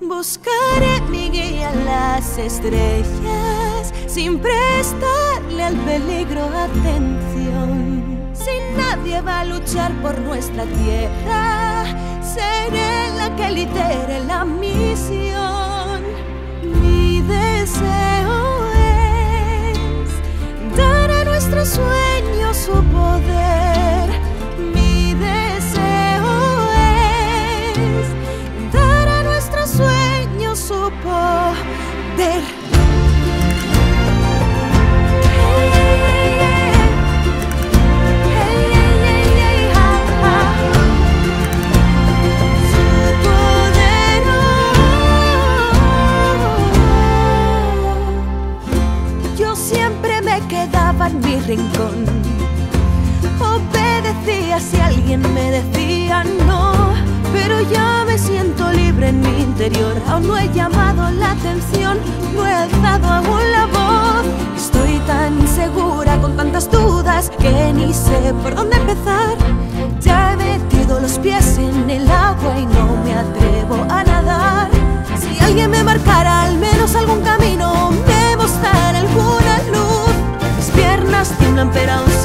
Buscaré mi guía en las estrellas sin prestarle al peligro atención. Si nadie va a luchar por nuestra tierra, seré la que lidere la misión. Mi deseo es dar a nuestros sueños su poder. Poder. En mi rincón. Obedecía si alguien me decía no, interior. Aún no he llamado la atención, no he alzado aún la voz. Estoy tan insegura con tantas dudas que ni sé por dónde empezar. Ya he metido los pies en el agua y no me atrevo a nadar. Si alguien me marcara al menos algún camino, me mostrara alguna luz. Mis piernas tiemblan, pero aún